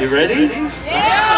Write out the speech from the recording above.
You ready? Yeah!